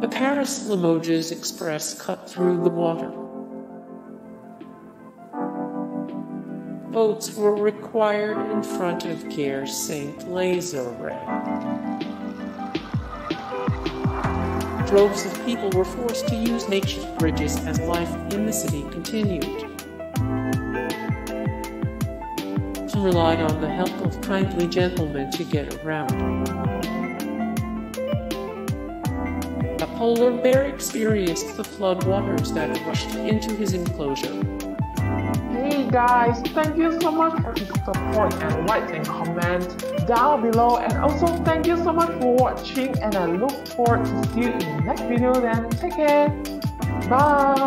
The Paris Limoges Express cut through the water. Boats were required in front of Gare Saint Lazare. Droves of people were forced to use makeshift bridges as life in the city continued. Some relied on the help of kindly gentlemen to get around. A polar bear experienced the flood waters that rushed into his enclosure. Hey guys, thank you so much for your support and like and comment down below and also thank you so much for watching and I look forward to see you in the next video then. Take care. Bye.